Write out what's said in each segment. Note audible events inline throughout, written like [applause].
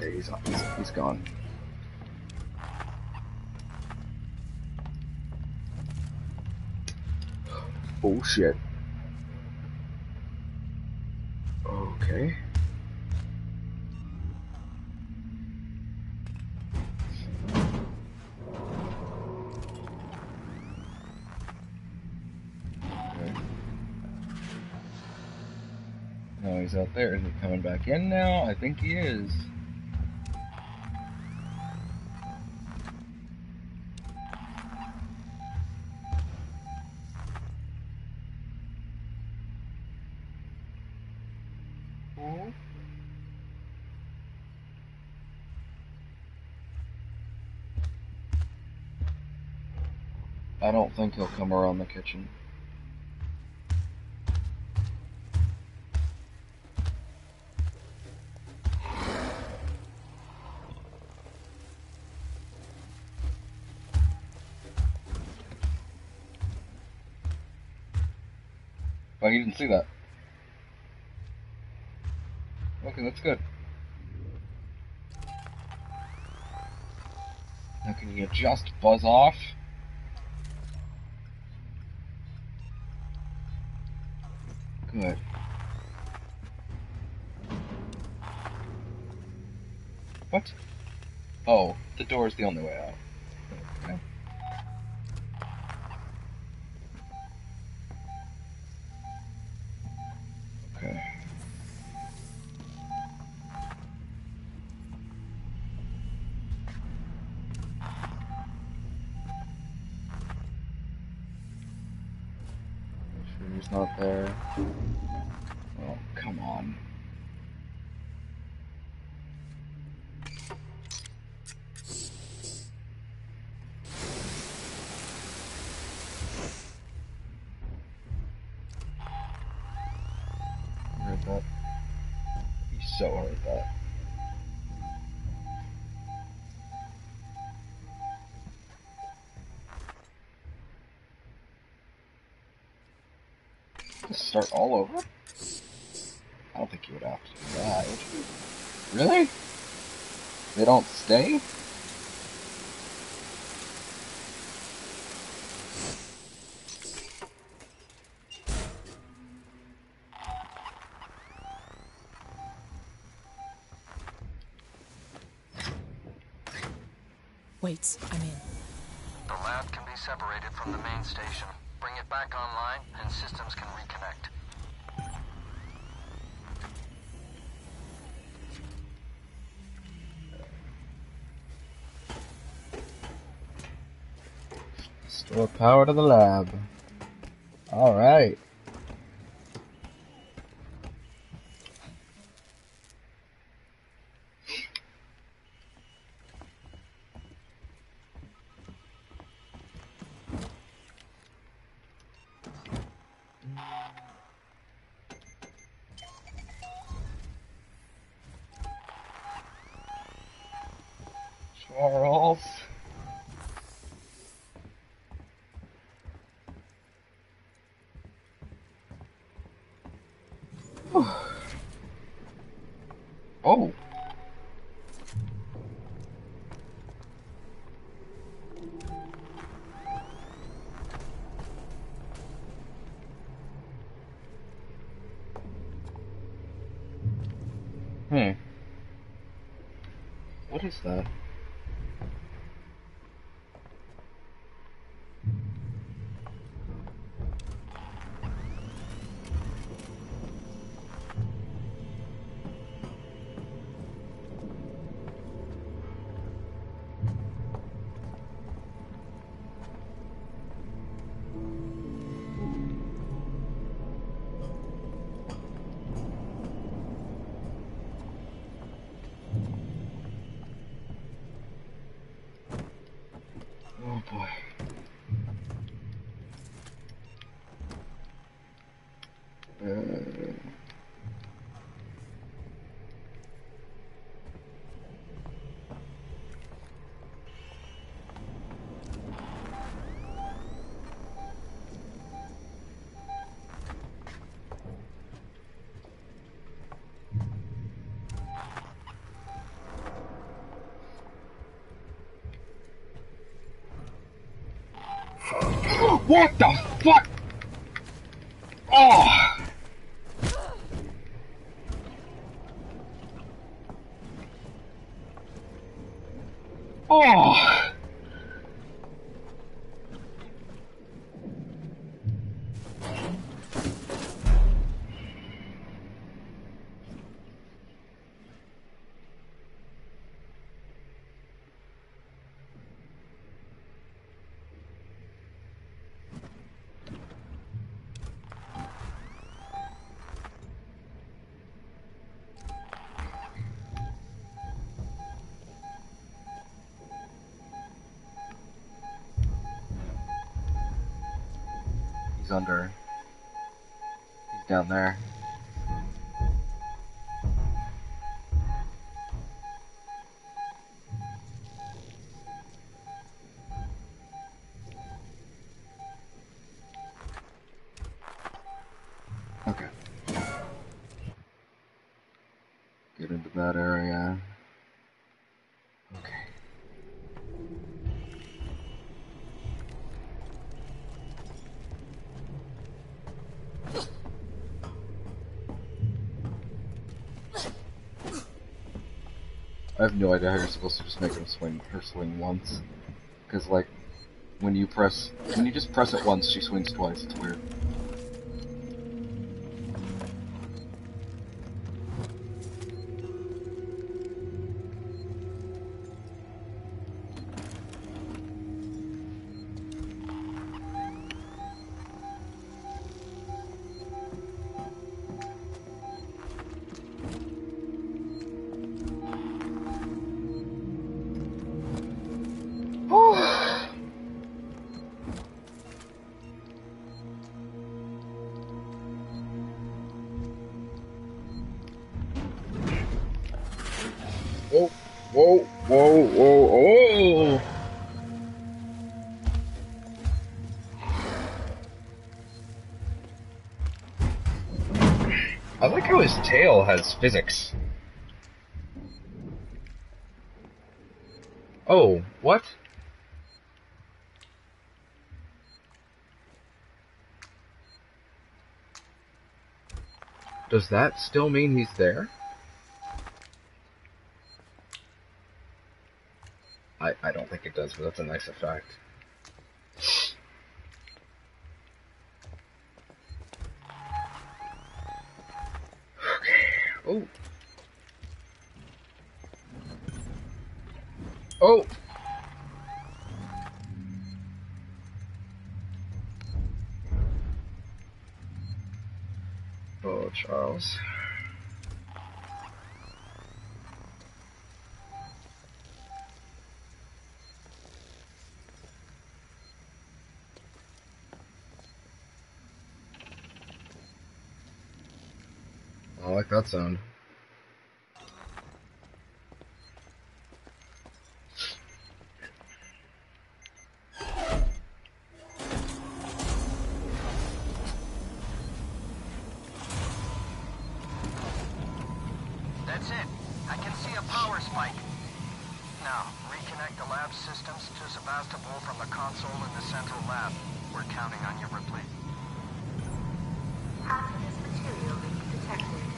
Okay, he's, he's, he's gone. Oh, Bullshit. Okay. Okay. Out there. Is he coming back in now? I think he is. I don't think he'll come around the kitchen. Oh, you didn't see that. Okay, that's good. Now can you just buzz off? Good. What? Oh, the door is the only way out. Not there. Oh, come on. Start all over? I don't think you would have to do that. Really? They don't stay? Wait, I'm in. The lab can be separated from the main station. Bring it back online, and systems can reconnect. Store power to the lab. Alright. Charles. Oh. What the fuck? Oh! Under. He's down there. Okay. Get into that area. Okay. I have no idea how you're supposed to just make him swing her swing once. Because, like, when you press, when you just press it once, she swings twice. It's weird. I like how his tail has physics. Oh, what? Does that still mean he's there? I, I don't think it does, but that's a nice effect. Oh. Oh, like that sound. That's it. I can see a power spike. Now, reconnect the lab systems to Sebastopol from the console in the central lab. We're counting on you, Ripley. Hazardous material detected.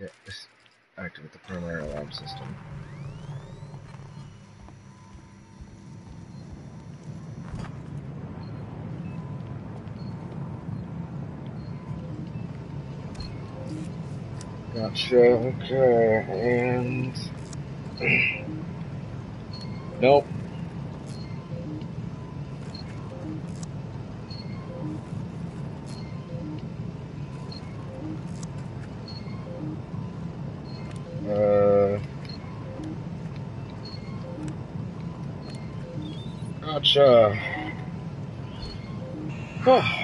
Yeah, just activate the primary alarm system. Gotcha, okay, and... [clears throat] Gotcha. Oh.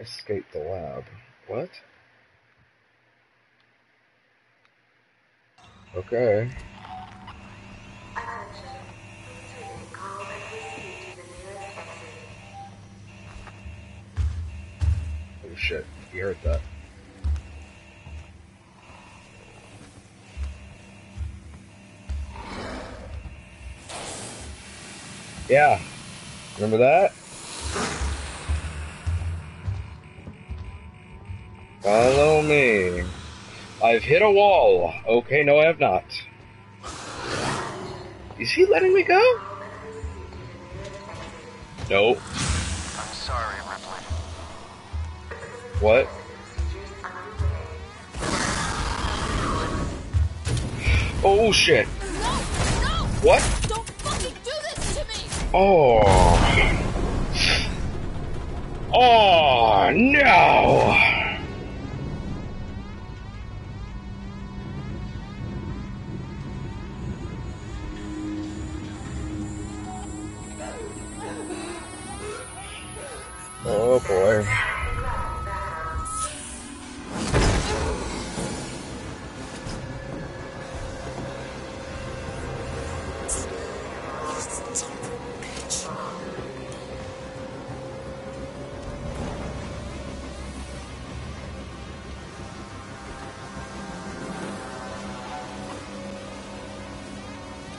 Escape the lab. What? Okay. Oh shit, you heard that. Yeah. Remember that? Follow me. I've hit a wall. Okay, no, I have not. Is he letting me go? No. I'm sorry, Ripley. What? Oh shit. No! No! What? Don't fucking do this to me! Oh. Oh no.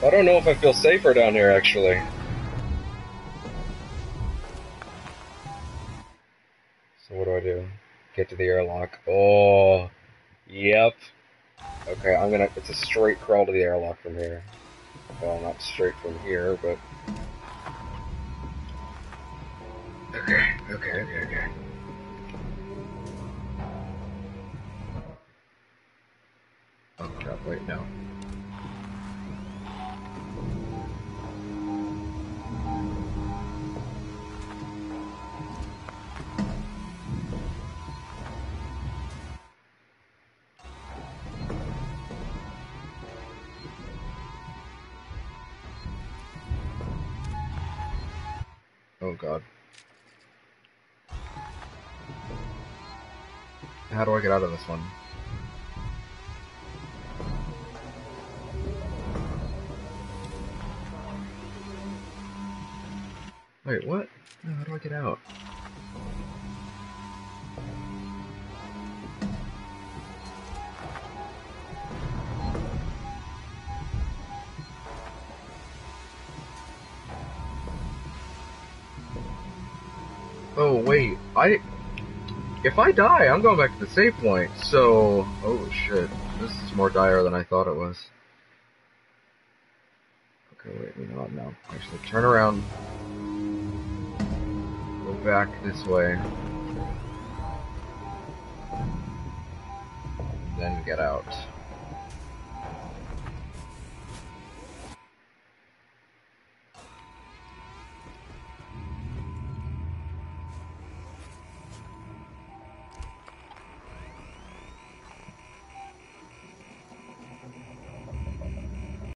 I don't know if I feel safer down here actually. So what do I do? Get to the airlock. Oh, yep. Okay, I'm gonna. It's a straight crawl to the airlock from here. Well, not straight from here, but. Okay, okay, okay, okay. Oh crap! Wait, no. Oh god. How do I get out of this one? Wait, what? How do I get out? Oh wait, I if I die, I'm going back to the save point. So, oh shit, this is more dire than I thought it was. Okay, wait, you know what? No, actually, turn around, go back this way, then get out.